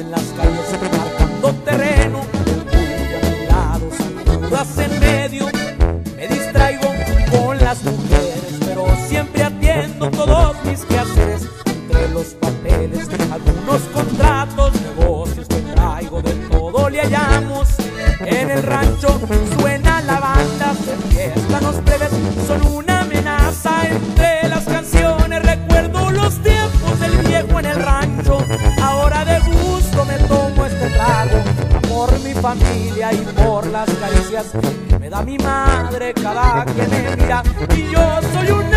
en las calles marcando terreno muy a mi lado sin dudas en todos mis quehaceres entre los papeles algunos contratos negocios que traigo de todo le hallamos. En el rancho suena la banda se fiestan los plebes son una amenaza. Entre las canciones recuerdo los tiempos del viejo en el rancho. Ahora de gusto me tomo este trago por mi familia y por las caricias que me da mi madre cada que me mira. Y yo soy un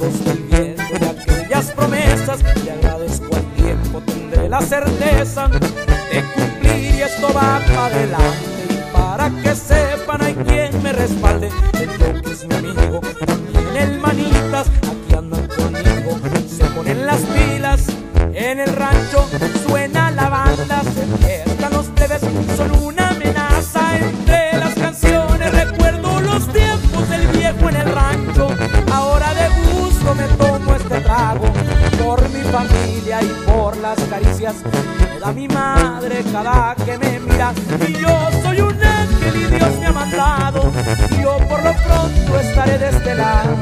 recuerdos del de aquellas promesas y agradezco al tiempo tendré la certeza de cumplir y esto va para adelante. Y para que sepan hay quien me respalde el que es mi amigo también el manitas aquí andan conmigo. Se ponen las pilas en el rancho suena por mi familia y por las caricias que me da mi madre cada que me mira. Y yo soy un ángel y Dios me ha mandado. Y yo por lo pronto estaré de este lado